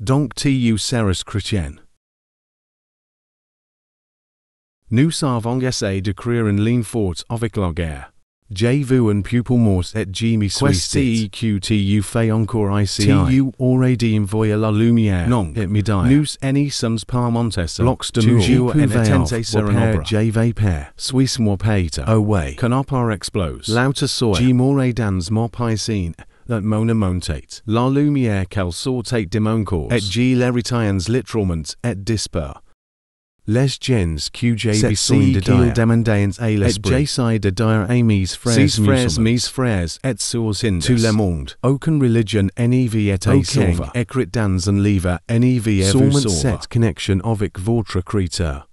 Donc tu seras chrétien. Nous avons essayé de créer une ligne forte avec la guerre. J'ai vu un pupil mort et je me suis dit que tu fais encore ici. Tu aurais dû envoyer la lumière. Non, et me dire. Nous any sommes pas montes. Blocs de Toujours en attente sur un père obra. J vais père. Suis moi Peter. Away. Canopar explose. Lauter soil. G more dans mon piscine. That mona montate. La lumière qu'elle sortait de mon corps. Et G l'héritiens littéralement et disper. Les gens que j'ai de dire. demandens à Et l'esprit. j'essaie de dire à mes frères Ses frères, mes frères et sources Indes. tout le monde. Aucune religion nev et Aucun sauve. Écrit dans un livre nev et vous cette cette connexion avec votre créateur.